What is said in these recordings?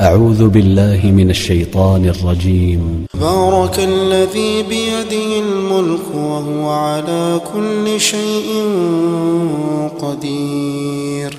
أعوذ بالله من الشيطان الرجيم. بارك الذي بيده الملك وهو على كل شيء قدير.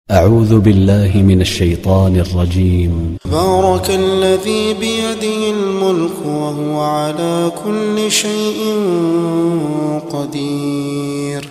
أعوذ بالله من الشيطان الرجيم. بارك الذي بيده الملك وهو على كل شيء قدير.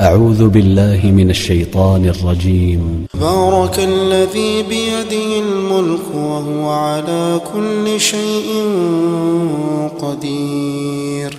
أعوذ بالله من الشيطان الرجيم. بارك الذي بيده الملك وهو على كل شيء قدير.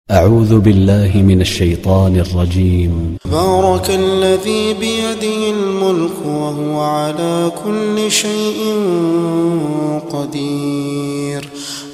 أعوذ بالله من الشيطان الرجيم. بارك الذي بيده الملك وهو على كل شيء قدير.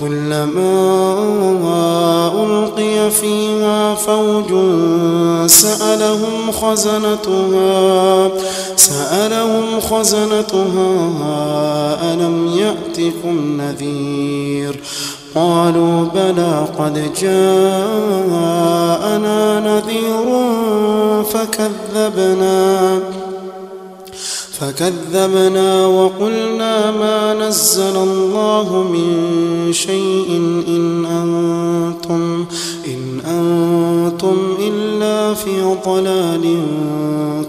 كلما ألقي فيها فوج سألهم خزنتها سألهم خزنتها ألم يأتكم نذير؟ قالوا بلى قد جاءنا نذير فكذبنا. فكذبنا وقلنا ما نزل الله من شيء إن أنتم إن أنتم إلا في ضلال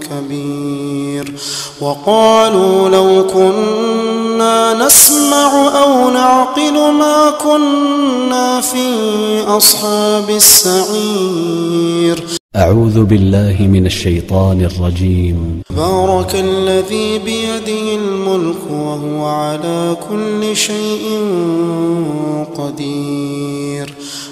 كبير. وقالوا لو كنا نسمع أو نعقل ما كنا في أصحاب السعير. أعوذ بالله من الشيطان الرجيم. بارك الذي بيده الملك وهو على كل شيء قدير.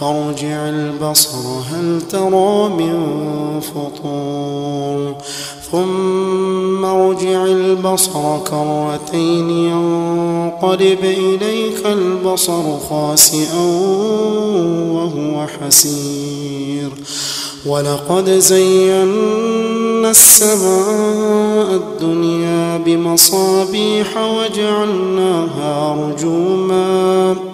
فارجع البصر هل ترى من فطور؟ ثم ارجع البصر كرتين ينقلب إليك البصر خاسئا وهو حسير. ولقد زينا السماء الدنيا بمصابيح وجعلناها رجوما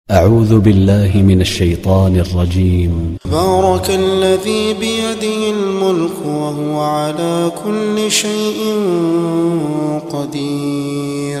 أعوذ بالله من الشيطان الرجيم. بارك الذي بيده الملك وهو على كل شيء قدير.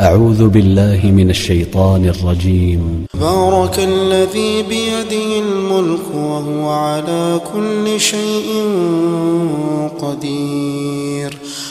أعوذ بالله من الشيطان الرجيم. بارك الذي بيده الملك وهو على كل شيء قدير.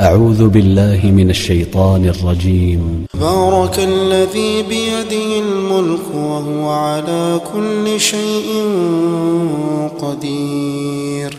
أعوذ بالله من الشيطان الرجيم. بارك الذي بيده الملك وهو على كل شيء قدير.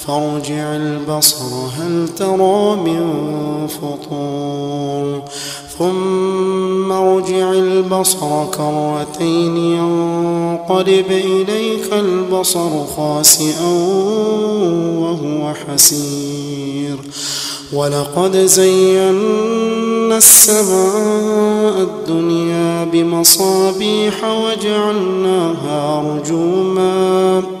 فارجع البصر هل ترى من فطور؟ ثم ارجع البصر كرتين ينقلب إليك البصر خاسئا وهو حسير. ولقد زينا السماء الدنيا بمصابيح وجعلناها رجوما.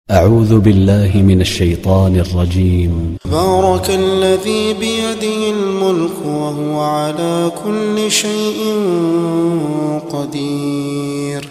أعوذ بالله من الشيطان الرجيم. بارك الذي بيده الملك وهو على كل شيء قدير.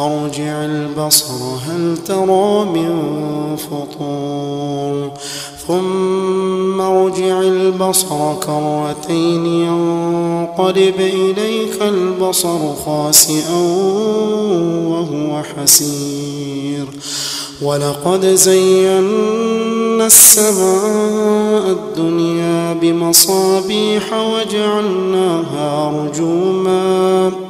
فارجع البصر هل ترى من فطور؟ ثم ارجع البصر كرتين ينقلب إليك البصر خاسئا وهو حسير. ولقد زينا السماء الدنيا بمصابيح وجعلناها رجوما.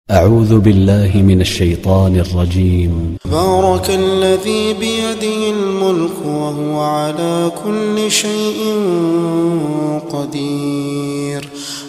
أعوذ بالله من الشيطان الرجيم. بارك الذي بيده الملك وهو على كل شيء قدير.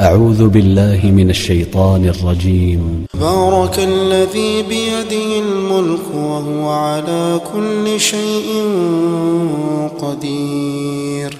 أعوذ بالله من الشيطان الرجيم. بارك الذي بيده الملك وهو على كل شيء قدير.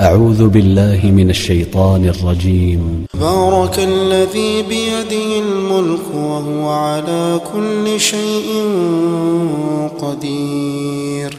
أعوذ بالله من الشيطان الرجيم. بارك الذي بيده الملك وهو على كل شيء قدير.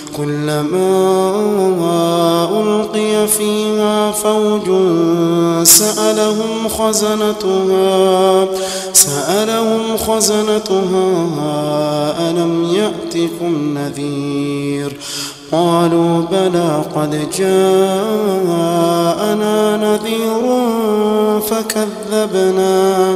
كلما ألقي فيها فوج سألهم خزنتها سألهم خزنتها ألم يأتكم نذير؟ قالوا بلى قد جاءنا نذير فكذبنا.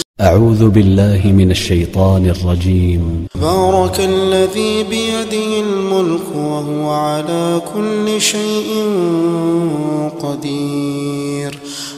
أعوذ بالله من الشيطان الرجيم. بارك الذي بيده الملك وهو على كل شيء قدير.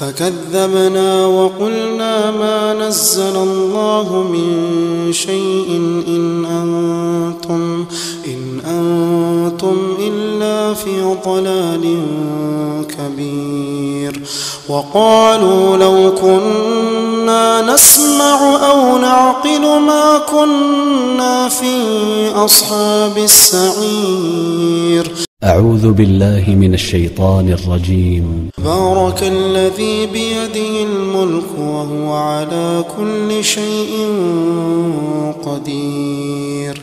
فكذبنا وقلنا ما نزل الله من شيء إن أنتم إن أنتم إلا في ضلال كبير. وقالوا لو كنا نسمع أو نعقل ما كنا في أصحاب السعير. أعوذ بالله من الشيطان الرجيم. بارك الذي بيده الملك وهو على كل شيء قدير.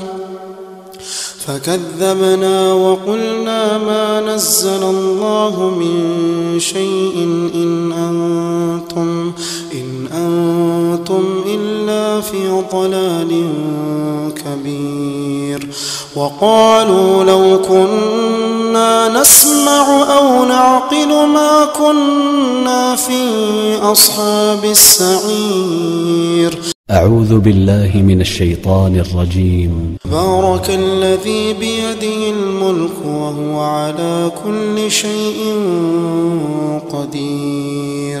فكذبنا وقلنا ما نزل الله من شيء إن أنتم إن أنتم إلا في ضلال كبير. وقالوا لو كنا نسمع أو نعقل ما كنا في أصحاب السعير. أعوذ بالله من الشيطان الرجيم. بارك الذي بيده الملك وهو على كل شيء قدير.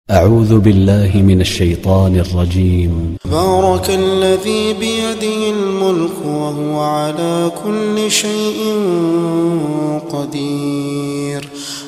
أعوذ بالله من الشيطان الرجيم. بارك الذي بيده الملك وهو على كل شيء قدير.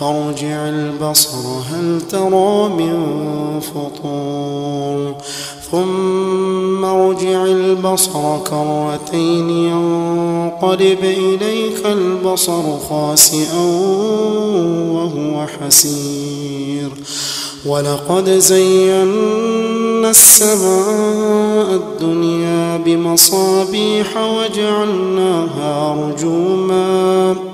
فارجع البصر هل ترى من فطور؟ ثم ارجع البصر كرتين ينقلب إليك البصر خاسئا وهو حسير. ولقد زينا السماء الدنيا بمصابيح وجعلناها رجوما.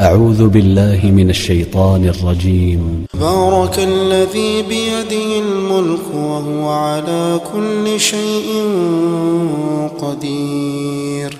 أعوذ بالله من الشيطان الرجيم. بارك الذي بيده الملك وهو على كل شيء قدير.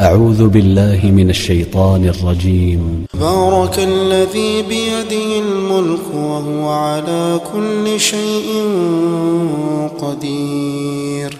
أعوذ بالله من الشيطان الرجيم. بارك الذي بيده الملك وهو على كل شيء قدير.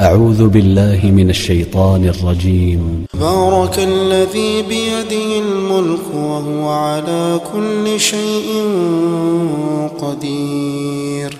أعوذ بالله من الشيطان الرجيم. بارك الذي بيده الملك وهو على كل شيء قدير.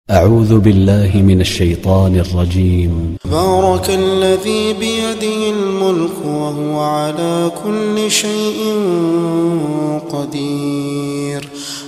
أعوذ بالله من الشيطان الرجيم. بارك الذي بيده الملك وهو على كل شيء قدير.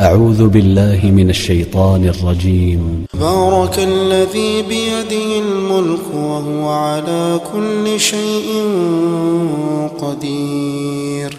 أعوذ بالله من الشيطان الرجيم. بارك الذي بيده الملك وهو على كل شيء قدير.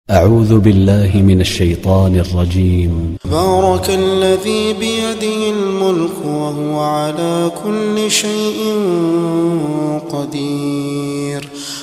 أعوذ بالله من الشيطان الرجيم. بارك الذي بيده الملك وهو على كل شيء قدير.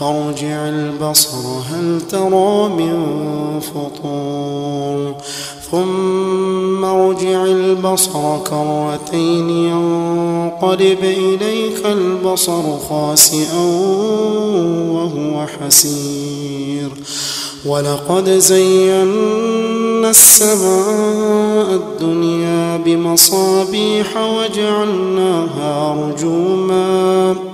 فارجع البصر هل ترى من فطور؟ ثم ارجع البصر كرتين ينقلب إليك البصر خاسئا وهو حسير. ولقد زينا السماء الدنيا بمصابيح وجعلناها رجوما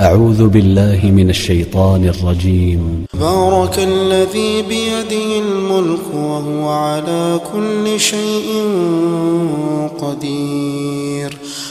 أعوذ بالله من الشيطان الرجيم. بارك الذي بيده الملك وهو على كل شيء قدير.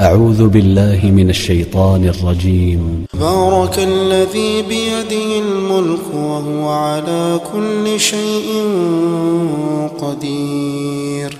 أعوذ بالله من الشيطان الرجيم. بارك الذي بيده الملك وهو على كل شيء قدير.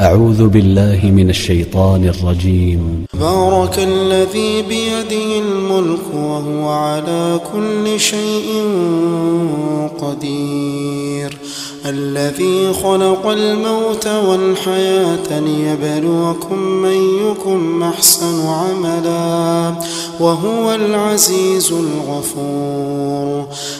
أعوذ بالله من الشيطان الرجيم. بارك الذي بيده الملك وهو على كل شيء قدير. الذي خلق الموت والحياة ليبلوكم يكن أحسن عملا وهو العزيز الغفور.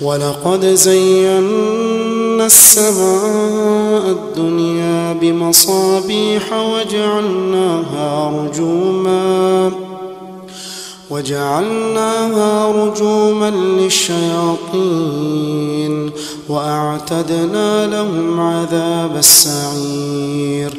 ولقد زينا السماء الدنيا بمصابيح وجعلناها رجوما وجعلناها رجوما للشياطين وأعتدنا لهم عذاب السعير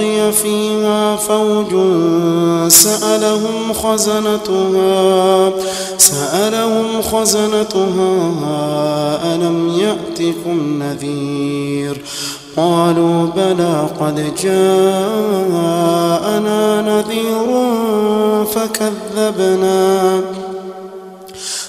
ألقي فيها فوج سألهم خزنتها سألهم خزنتها ألم يأتكم نذير؟ قالوا بلى قد جاءنا نذير فكذبنا.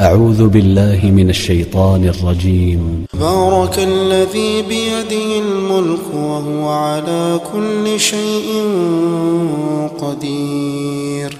أعوذ بالله من الشيطان الرجيم. بارك الذي بيده الملك وهو على كل شيء قدير.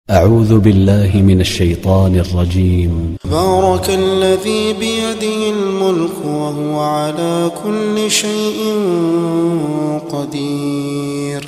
أعوذ بالله من الشيطان الرجيم. بارك الذي بيده الملك وهو على كل شيء قدير.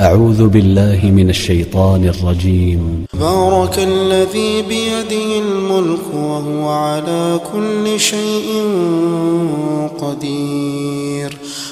أعوذ بالله من الشيطان الرجيم. بارك الذي بيده الملك وهو على كل شيء قدير.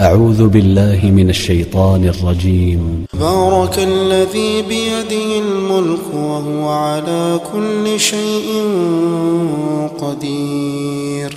أعوذ بالله من الشيطان الرجيم. بارك الذي بيده الملك وهو على كل شيء قدير.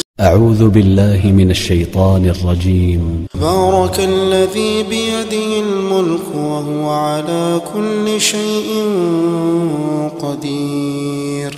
أعوذ بالله من الشيطان الرجيم. بارك الذي بيده الملك وهو على كل شيء قدير.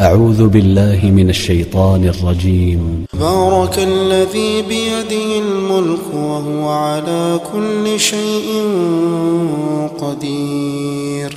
أعوذ بالله من الشيطان الرجيم. بارك الذي بيده الملك وهو على كل شيء قدير.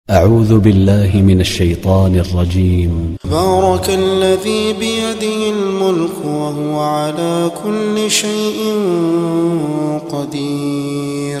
أعوذ بالله من الشيطان الرجيم. بارك الذي بيده الملك وهو على كل شيء قدير.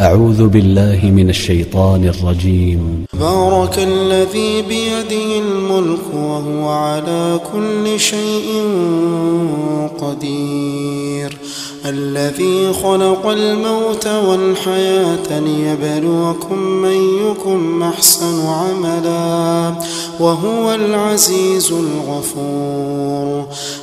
أعوذ بالله من الشيطان الرجيم. بارك الذي بيده الملك وهو على كل شيء قدير. الذي خلق الموت والحياة ليبلوكم يكن أحسن عملا وهو العزيز الغفور.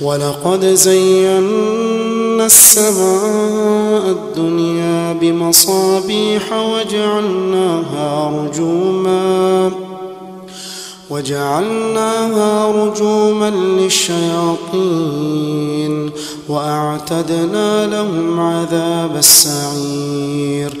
ولقد زينا السماء الدنيا بمصابيح وجعلناها رجوما وجعلناها رجوما للشياطين وأعتدنا لهم عذاب السعير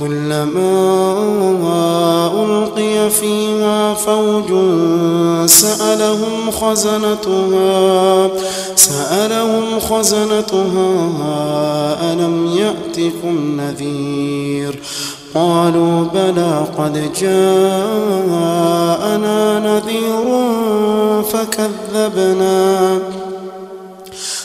كلما ألقي فيها فوج سألهم خزنتها سألهم خزنتها ألم يأتكم نذير؟ قالوا بلى قد جاءنا نذير فكذبنا.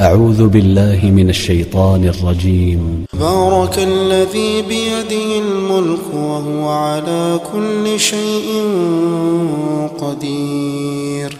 أعوذ بالله من الشيطان الرجيم. بارك الذي بيده الملك وهو على كل شيء قدير.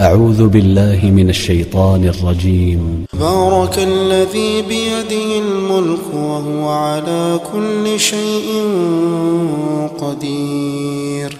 أعوذ بالله من الشيطان الرجيم. بارك الذي بيده الملك وهو على كل شيء قدير.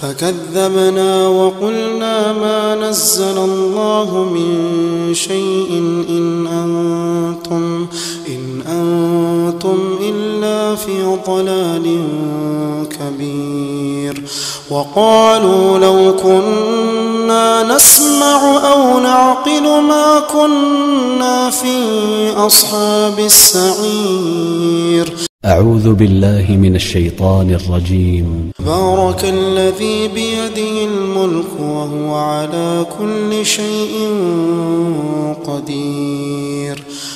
فكذبنا وقلنا ما نزل الله من شيء إن أنتم إن أنتم إلا في ضلال كبير. وقالوا لو كنا نسمع أو نعقل ما كنا في أصحاب السعير. أعوذ بالله من الشيطان الرجيم. بارك الذي بيده الملك وهو على كل شيء قدير.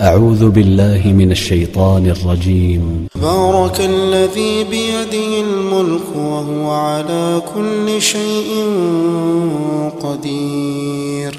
أعوذ بالله من الشيطان الرجيم. بارك الذي بيده الملك وهو على كل شيء قدير.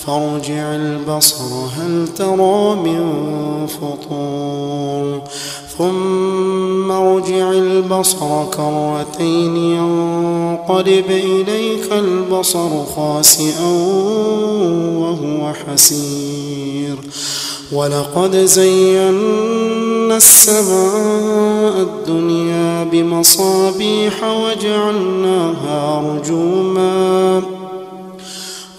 فارجع البصر هل ترى من فطور؟ ثم ارجع البصر كرتين ينقلب إليك البصر خاسئا وهو حسير. ولقد زينا السماء الدنيا بمصابيح وجعلناها رجوما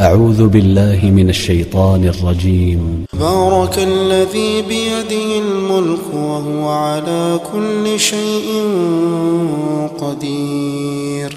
أعوذ بالله من الشيطان الرجيم. بارك الذي بيده الملك وهو على كل شيء قدير.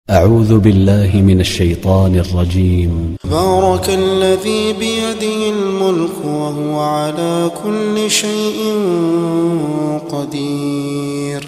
أعوذ بالله من الشيطان الرجيم. بارك الذي بيده الملك وهو على كل شيء قدير.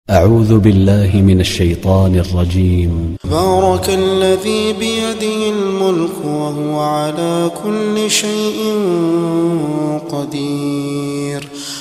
أعوذ بالله من الشيطان الرجيم. بارك الذي بيده الملك وهو على كل شيء قدير.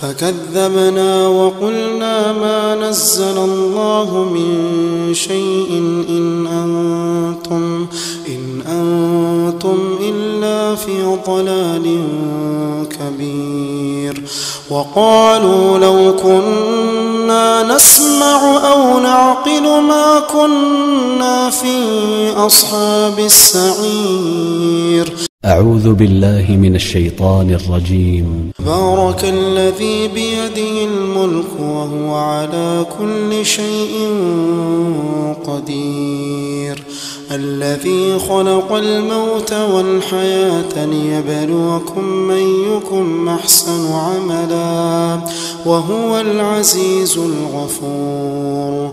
فكذبنا وقلنا ما نزل الله من شيء إن أنتم إن أنتم إلا في ضلال كبير. وقالوا لو كنا نسمع أو نعقل ما كنا في أصحاب السعير. أعوذ بالله من الشيطان الرجيم. بارك الذي بيده الملك وهو على كل شيء قدير. الذي خلق الموت والحياة ليبلوكم أيكم أحسن عملا وهو العزيز الغفور.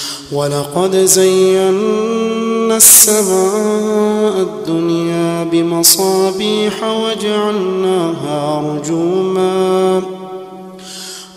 ولقد زينا السماء الدنيا بمصابيح وجعلناها رجوما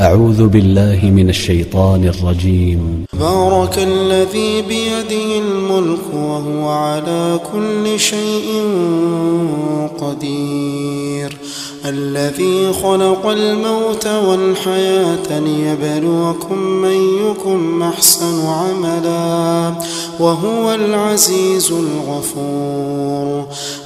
أعوذ بالله من الشيطان الرجيم. بارك الذي بيده الملك وهو على كل شيء قدير. الذي خلق الموت والحياة ليبلوكم أيكم أحسن عملا وهو العزيز الغفور.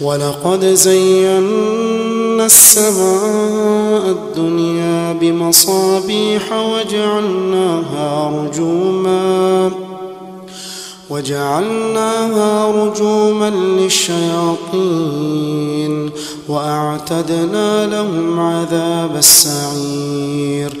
ولقد زينا السماء الدنيا بمصابيح وجعلناها رجوما وجعلناها رجوما للشياطين وأعتدنا لهم عذاب السعير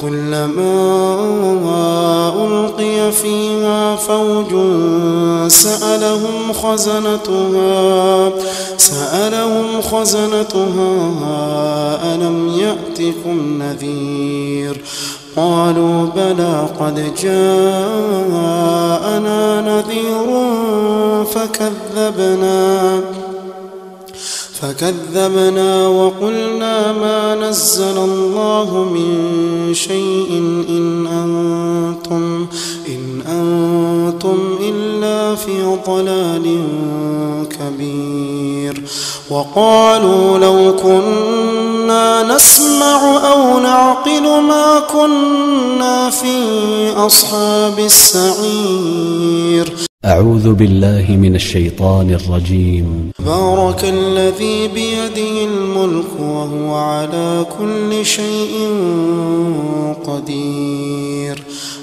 كلما ألقي فيها فوج سألهم خزنتها سألهم خزنتها ألم يأتكم نذير؟ قالوا بلى قد جاءنا نذير فكذبنا. فكذبنا وقلنا ما نزل الله من شيء إن أنتم إن أنتم إلا في ضلال كبير وقالوا لو كنا نسمع أو نعقل ما كنا في أصحاب السعير أعوذ بالله من الشيطان الرجيم. بارك الذي بيده الملك وهو على كل شيء قدير.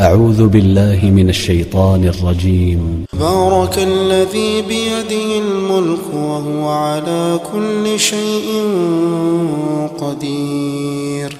أعوذ بالله من الشيطان الرجيم. بارك الذي بيده الملك وهو على كل شيء قدير.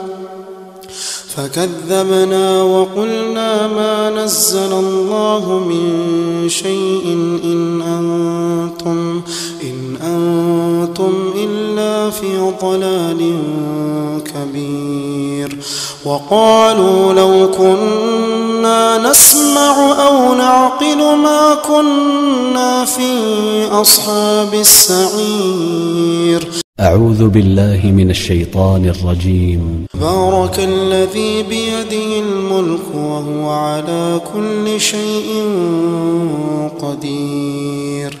فكذبنا وقلنا ما نزل الله من شيء إن أنتم إن أنتم إلا في ضلال كبير وقالوا لو كنا نسمع أو نعقل ما كنا في أصحاب السعير أعوذ بالله من الشيطان الرجيم. بارك الذي بيده الملك وهو على كل شيء قدير.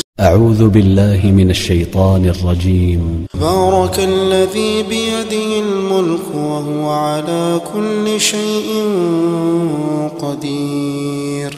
أعوذ بالله من الشيطان الرجيم. بارك الذي بيده الملك وهو على كل شيء قدير.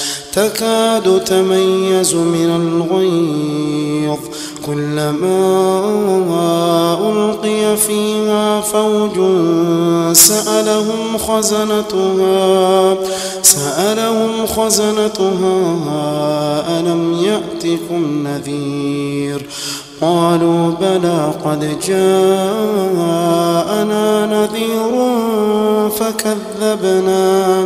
تكاد تميز من الغيظ. كلما ألقي فيها فوج سألهم خزنتها سألهم خزنتها ألم يأتكم نذير؟ قالوا بلى قد جاءنا نذير فكذبنا.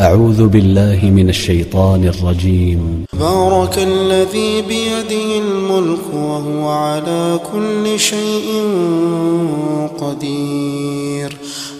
أعوذ بالله من الشيطان الرجيم. بارك الذي بيده الملك وهو على كل شيء قدير.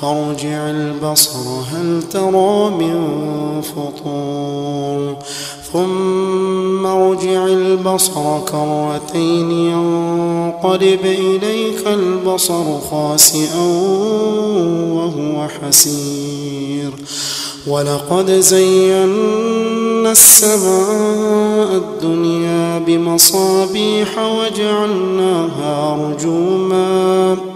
فارجع البصر هل ترى من فطور؟ ثم ارجع البصر كرتين ينقلب إليك البصر خاسئا وهو حسير. ولقد زينا السماء الدنيا بمصابيح وجعلناها رجوما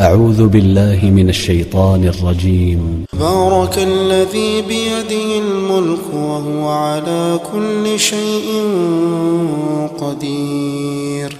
أعوذ بالله من الشيطان الرجيم. بارك الذي بيده الملك وهو على كل شيء قدير.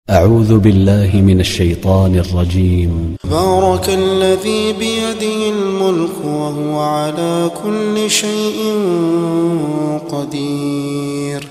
أعوذ بالله من الشيطان الرجيم. بارك الذي بيده الملك وهو على كل شيء قدير.